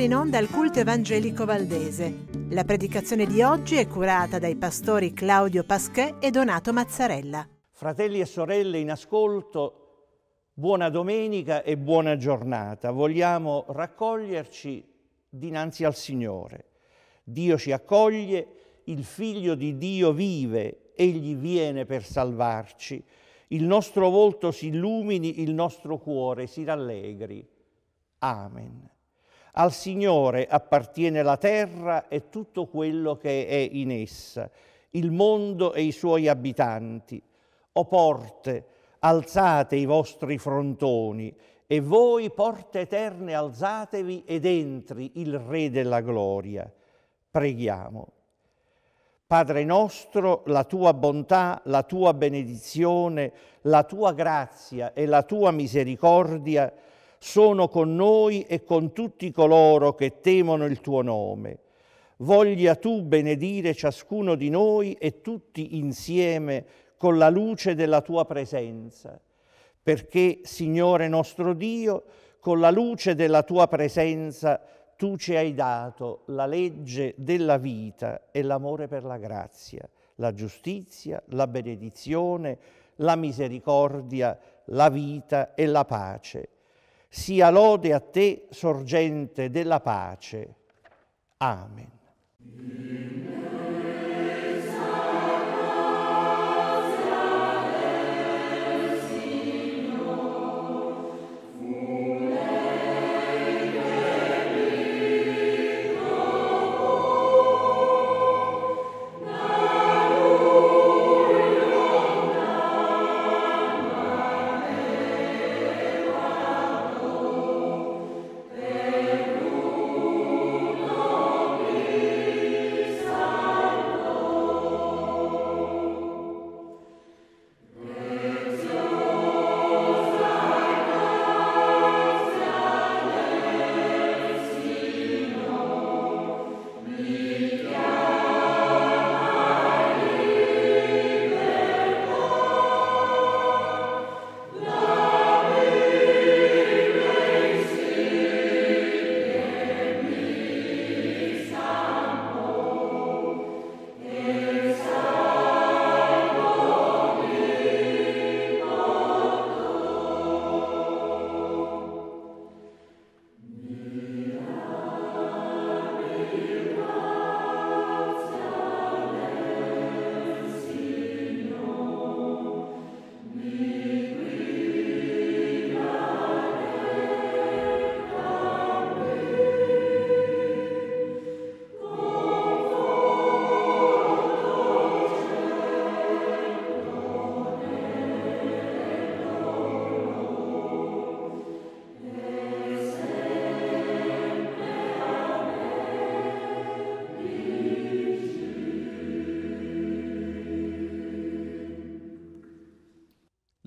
ora in onda il culto evangelico valdese. La predicazione di oggi è curata dai pastori Claudio Pasquet e Donato Mazzarella. Fratelli e sorelle in ascolto, buona domenica e buona giornata. Vogliamo raccoglierci dinanzi al Signore. Dio ci accoglie, il Figlio di Dio vive, Egli viene per salvarci. Il nostro volto si illumini, il nostro cuore si rallegri. Amen. Al Signore appartiene la terra e tutto quello che è in essa, il mondo e i suoi abitanti. O porte, alzate i vostri frontoni, e voi, porte eterne, alzatevi ed entri il Re della gloria. Preghiamo. Padre nostro, la tua bontà, la tua benedizione, la tua grazia e la tua misericordia sono con noi e con tutti coloro che temono il tuo nome. Voglia tu benedire ciascuno di noi e tutti insieme con la luce della tua presenza, perché, Signore nostro Dio, con la luce della tua presenza tu ci hai dato la legge della vita e l'amore per la grazia, la giustizia, la benedizione, la misericordia, la vita e la pace sia lode a te, sorgente della pace. Amen.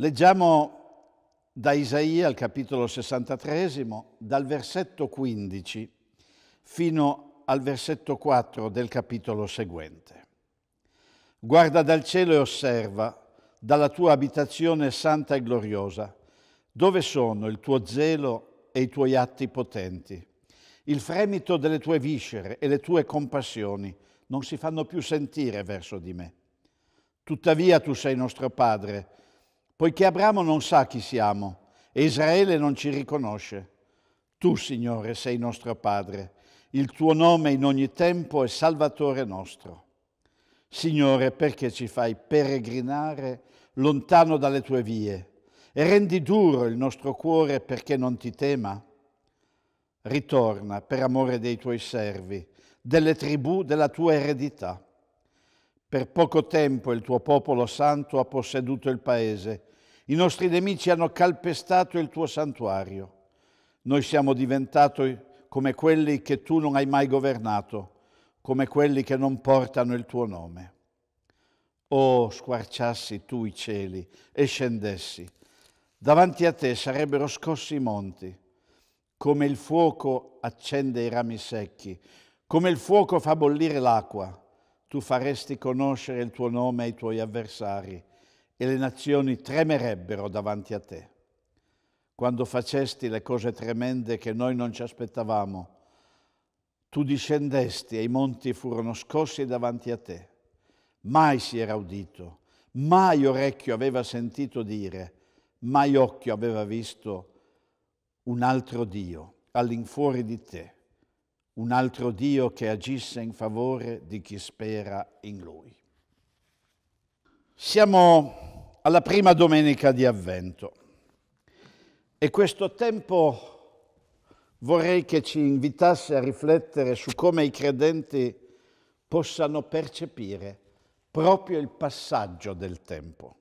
Leggiamo da Isaia al capitolo 63, dal versetto 15 fino al versetto 4 del capitolo seguente. Guarda dal cielo e osserva, dalla tua abitazione santa e gloriosa, dove sono il tuo zelo e i tuoi atti potenti. Il fremito delle tue viscere e le tue compassioni non si fanno più sentire verso di me. Tuttavia tu sei nostro Padre, poiché Abramo non sa chi siamo e Israele non ci riconosce. Tu, Signore, sei nostro Padre, il tuo nome in ogni tempo è Salvatore nostro. Signore, perché ci fai peregrinare lontano dalle tue vie e rendi duro il nostro cuore perché non ti tema? Ritorna per amore dei tuoi servi, delle tribù della tua eredità per poco tempo il tuo popolo santo ha posseduto il paese. I nostri nemici hanno calpestato il tuo santuario. Noi siamo diventati come quelli che tu non hai mai governato, come quelli che non portano il tuo nome. Oh, squarciassi tu i cieli e scendessi. Davanti a te sarebbero scossi i monti, come il fuoco accende i rami secchi, come il fuoco fa bollire l'acqua tu faresti conoscere il tuo nome ai tuoi avversari e le nazioni tremerebbero davanti a te. Quando facesti le cose tremende che noi non ci aspettavamo, Tu discendesti e i monti furono scossi davanti a te. Mai si era udito, mai orecchio aveva sentito dire, mai occhio aveva visto un altro Dio all'infuori di te, un altro Dio che agisse in favore di chi spera in Lui. Siamo alla prima domenica di Avvento e questo tempo vorrei che ci invitasse a riflettere su come i credenti possano percepire proprio il passaggio del tempo.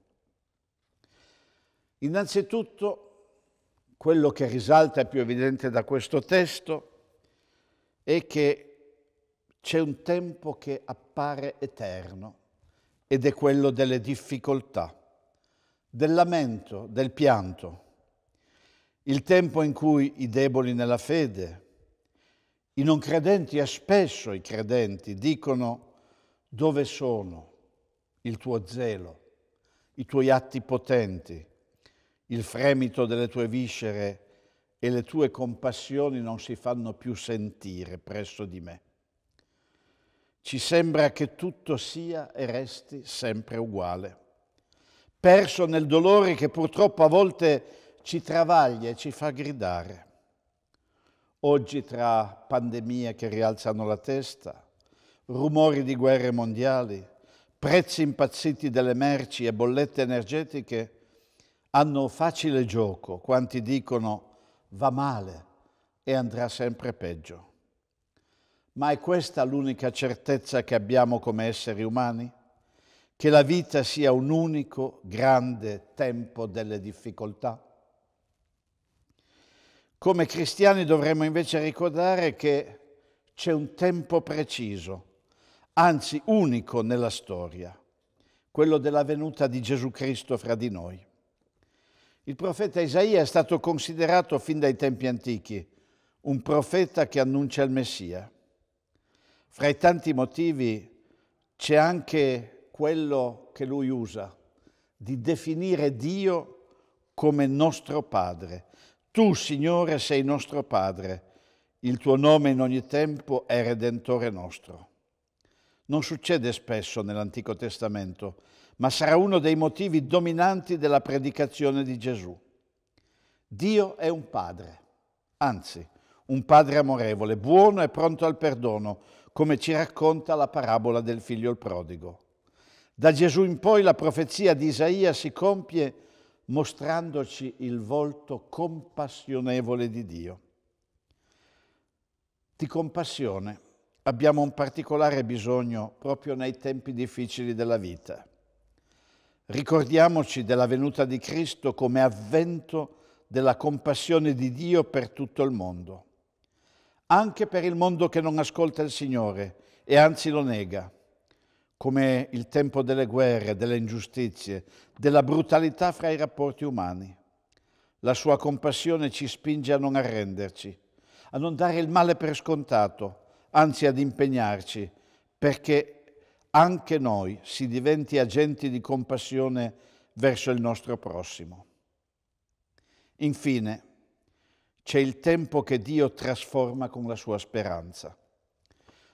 Innanzitutto, quello che risalta e più evidente da questo testo è che c'è un tempo che appare eterno ed è quello delle difficoltà, del lamento, del pianto. Il tempo in cui i deboli nella fede, i non credenti e spesso i credenti dicono dove sono il tuo zelo, i tuoi atti potenti, il fremito delle tue viscere e le tue compassioni non si fanno più sentire presso di me. Ci sembra che tutto sia e resti sempre uguale, perso nel dolore che purtroppo a volte ci travaglia e ci fa gridare. Oggi tra pandemie che rialzano la testa, rumori di guerre mondiali, prezzi impazziti delle merci e bollette energetiche, hanno facile gioco quanti dicono va male e andrà sempre peggio. Ma è questa l'unica certezza che abbiamo come esseri umani? Che la vita sia un unico grande tempo delle difficoltà? Come cristiani dovremmo invece ricordare che c'è un tempo preciso, anzi unico nella storia, quello della venuta di Gesù Cristo fra di noi. Il profeta Isaia è stato considerato fin dai tempi antichi un profeta che annuncia il Messia. Fra i tanti motivi c'è anche quello che lui usa, di definire Dio come nostro Padre, tu, Signore, sei nostro Padre, il tuo nome in ogni tempo è Redentore nostro. Non succede spesso nell'Antico Testamento, ma sarà uno dei motivi dominanti della predicazione di Gesù. Dio è un Padre, anzi, un Padre amorevole, buono e pronto al perdono, come ci racconta la parabola del figlio il prodigo. Da Gesù in poi la profezia di Isaia si compie mostrandoci il volto compassionevole di Dio. Di compassione abbiamo un particolare bisogno proprio nei tempi difficili della vita. Ricordiamoci della venuta di Cristo come avvento della compassione di Dio per tutto il mondo, anche per il mondo che non ascolta il Signore e anzi lo nega come il tempo delle guerre, delle ingiustizie, della brutalità fra i rapporti umani. La sua compassione ci spinge a non arrenderci, a non dare il male per scontato, anzi ad impegnarci, perché anche noi si diventi agenti di compassione verso il nostro prossimo. Infine, c'è il tempo che Dio trasforma con la sua speranza.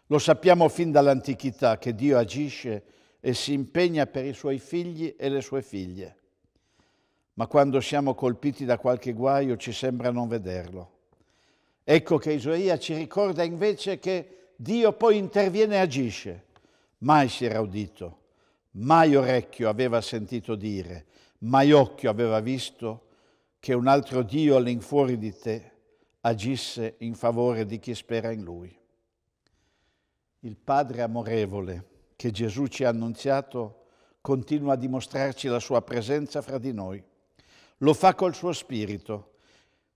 Lo sappiamo fin dall'antichità che Dio agisce e si impegna per i suoi figli e le sue figlie. Ma quando siamo colpiti da qualche guaio ci sembra non vederlo. Ecco che Isaia ci ricorda invece che Dio poi interviene e agisce. Mai si era udito, mai orecchio aveva sentito dire, mai occhio aveva visto che un altro Dio all'infuori di te agisse in favore di chi spera in Lui il Padre amorevole che Gesù ci ha annunziato continua a dimostrarci la sua presenza fra di noi. Lo fa col suo Spirito,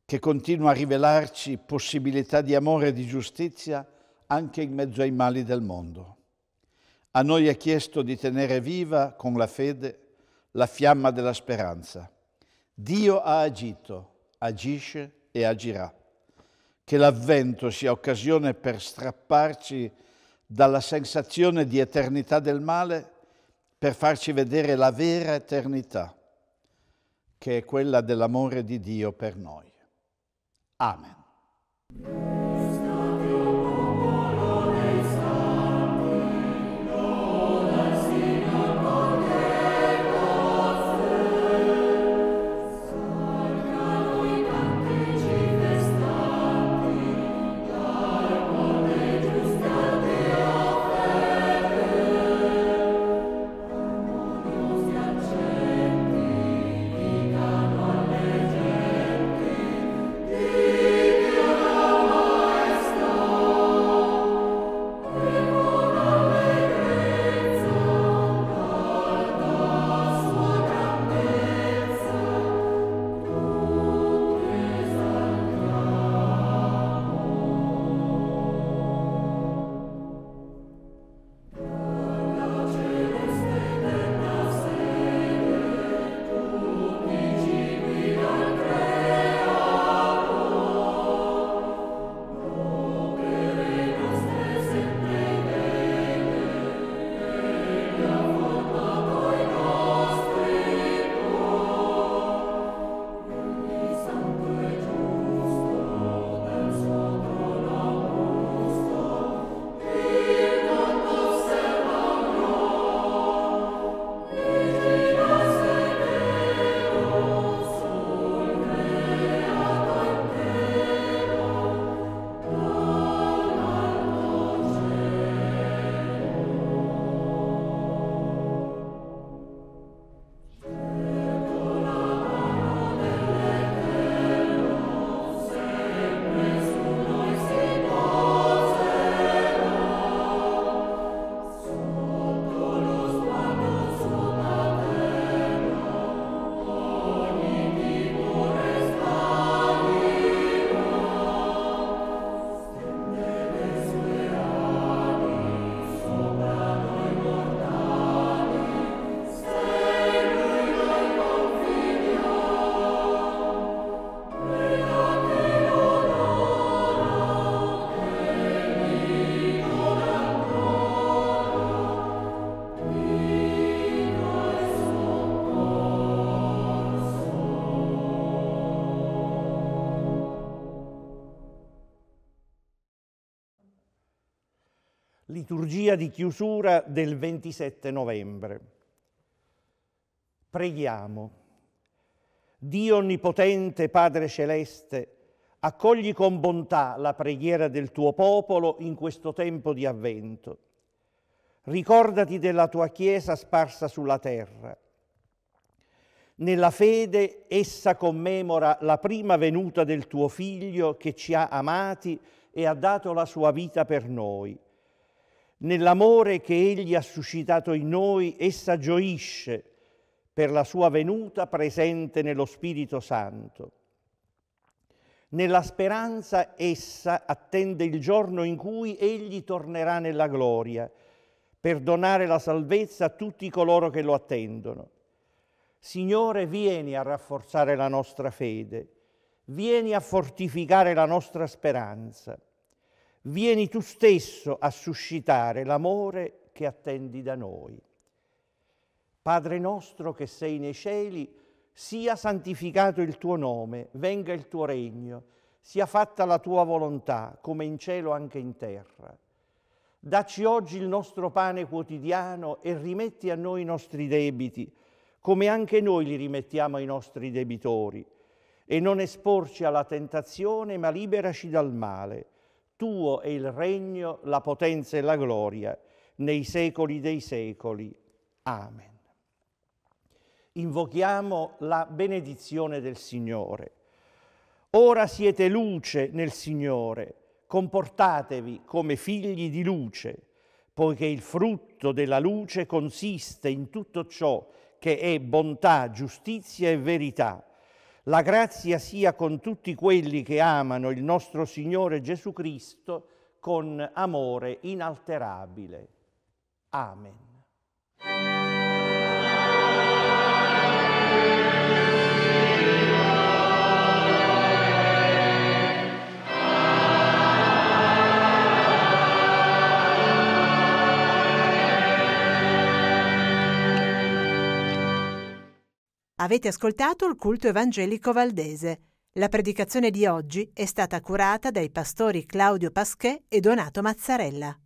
che continua a rivelarci possibilità di amore e di giustizia anche in mezzo ai mali del mondo. A noi è chiesto di tenere viva con la fede la fiamma della speranza. Dio ha agito, agisce e agirà. Che l'avvento sia occasione per strapparci dalla sensazione di eternità del male per farci vedere la vera eternità, che è quella dell'amore di Dio per noi. Amen. Liturgia di chiusura del 27 novembre. Preghiamo. Dio Onnipotente, Padre Celeste, accogli con bontà la preghiera del tuo popolo in questo tempo di avvento. Ricordati della tua Chiesa sparsa sulla terra. Nella fede essa commemora la prima venuta del tuo Figlio che ci ha amati e ha dato la sua vita per noi Nell'amore che Egli ha suscitato in noi, essa gioisce per la sua venuta presente nello Spirito Santo. Nella speranza essa attende il giorno in cui Egli tornerà nella gloria per donare la salvezza a tutti coloro che lo attendono. Signore, vieni a rafforzare la nostra fede, vieni a fortificare la nostra speranza vieni tu stesso a suscitare l'amore che attendi da noi. Padre nostro che sei nei cieli, sia santificato il tuo nome, venga il tuo regno, sia fatta la tua volontà, come in cielo anche in terra. Dacci oggi il nostro pane quotidiano e rimetti a noi i nostri debiti, come anche noi li rimettiamo ai nostri debitori, e non esporci alla tentazione, ma liberaci dal male tuo è il regno, la potenza e la gloria nei secoli dei secoli. Amen. Invochiamo la benedizione del Signore. Ora siete luce nel Signore, comportatevi come figli di luce, poiché il frutto della luce consiste in tutto ciò che è bontà, giustizia e verità la grazia sia con tutti quelli che amano il nostro Signore Gesù Cristo con amore inalterabile. Amen. Avete ascoltato il culto evangelico valdese. La predicazione di oggi è stata curata dai pastori Claudio Pasquet e Donato Mazzarella.